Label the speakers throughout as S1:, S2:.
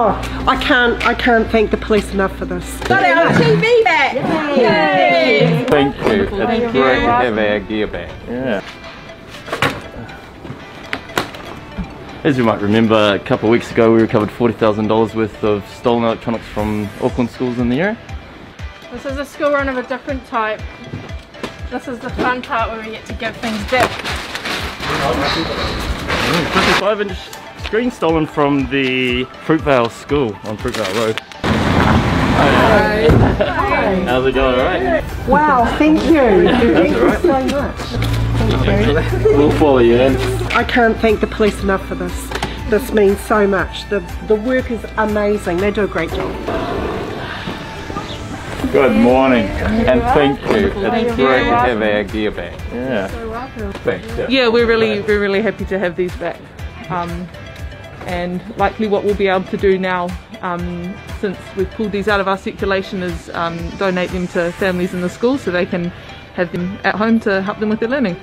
S1: Oh, I can't, I can't thank the police enough for this.
S2: Got our TV back! Yay!
S3: Thank you. It's great to have our gear back. Yeah. As you might remember, a couple of weeks ago we recovered $40,000 worth of stolen electronics from Auckland schools in the area.
S4: This is a school run of a different type. This is the fun part where we get to give things back.
S3: 55 inch screen stolen from the Fruitvale School on Fruitvale Road. Hi. How's it going, alright?
S1: Wow, thank you. Thank you so much. Thank you.
S3: We'll follow you in.
S1: I can't thank the police enough for this. This means so much. The, the work is amazing. They do a great job.
S3: Good morning and thank you. It's great to have our gear back. Yeah. Thanks. Yeah.
S5: yeah, we're really we're really happy to have these back. Um, and likely what we'll be able to do now, um, since we've pulled these out of our circulation, is um, donate them to families in the school so they can have them at home to help them with their learning.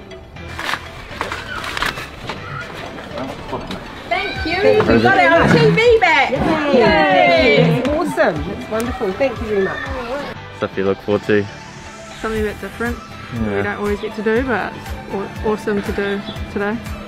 S2: Thank you! We got our TV back! Yay!
S1: It's awesome. It's wonderful. Thank you very much.
S3: Stuff you look forward to.
S4: Something a bit different.
S3: Yeah.
S4: We don't always get to do, but it's awesome to do today.